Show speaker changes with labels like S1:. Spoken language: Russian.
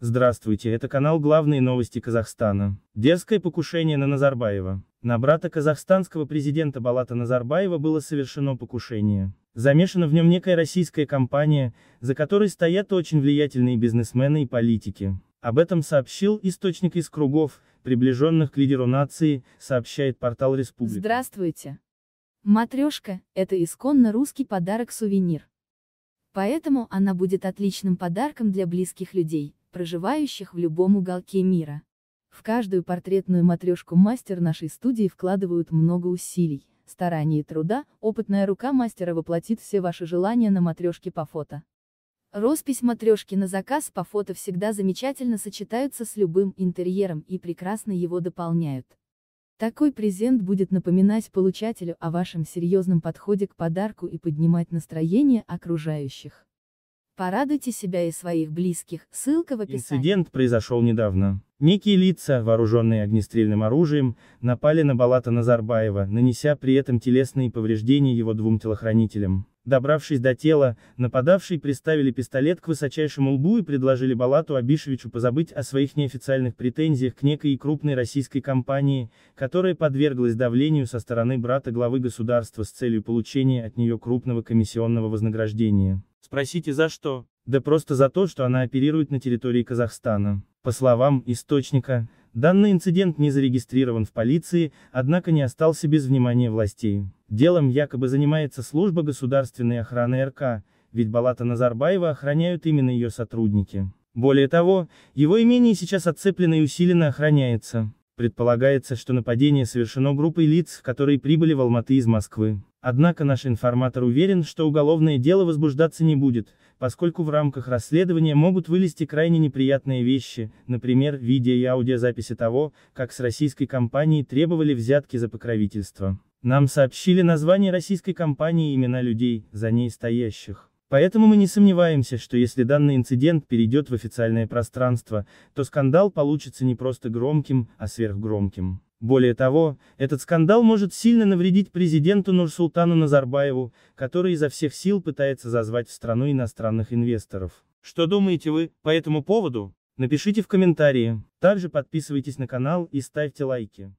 S1: Здравствуйте, это канал «Главные новости Казахстана». Дерзкое покушение на Назарбаева. На брата казахстанского президента Балата Назарбаева было совершено покушение. Замешана в нем некая российская компания, за которой стоят очень влиятельные бизнесмены и политики. Об этом сообщил источник из кругов, приближенных к лидеру нации, сообщает портал Республика.
S2: Здравствуйте. Матрешка – это исконно русский подарок-сувенир. Поэтому она будет отличным подарком для близких людей, проживающих в любом уголке мира. В каждую портретную матрешку мастер нашей студии вкладывают много усилий, стараний и труда, опытная рука мастера воплотит все ваши желания на матрешке по фото. Роспись матрешки на заказ по фото всегда замечательно сочетаются с любым интерьером и прекрасно его дополняют. Такой презент будет напоминать получателю о вашем серьезном подходе к подарку и поднимать настроение окружающих. Порадуйте себя и своих близких, ссылка в описании.
S1: Инцидент произошел недавно. Некие лица, вооруженные огнестрельным оружием, напали на Балата Назарбаева, нанеся при этом телесные повреждения его двум телохранителям. Добравшись до тела, нападавшие приставили пистолет к высочайшему лбу и предложили Балату Абишевичу позабыть о своих неофициальных претензиях к некой крупной российской компании, которая подверглась давлению со стороны брата главы государства с целью получения от нее крупного комиссионного вознаграждения. Спросите за что? Да просто за то, что она оперирует на территории Казахстана. По словам источника, данный инцидент не зарегистрирован в полиции, однако не остался без внимания властей. Делом якобы занимается служба государственной охраны РК, ведь Балата Назарбаева охраняют именно ее сотрудники. Более того, его имение сейчас отцеплено и усиленно охраняется. Предполагается, что нападение совершено группой лиц, которые прибыли в Алматы из Москвы. Однако наш информатор уверен, что уголовное дело возбуждаться не будет, поскольку в рамках расследования могут вылезти крайне неприятные вещи, например, видео и аудиозаписи того, как с российской компанией требовали взятки за покровительство. Нам сообщили название российской компании и имена людей, за ней стоящих. Поэтому мы не сомневаемся, что если данный инцидент перейдет в официальное пространство, то скандал получится не просто громким, а сверхгромким. Более того, этот скандал может сильно навредить президенту Нурсултану Назарбаеву, который изо всех сил пытается зазвать в страну иностранных инвесторов. Что думаете вы по этому поводу? Напишите в комментарии. Также подписывайтесь на канал и ставьте лайки.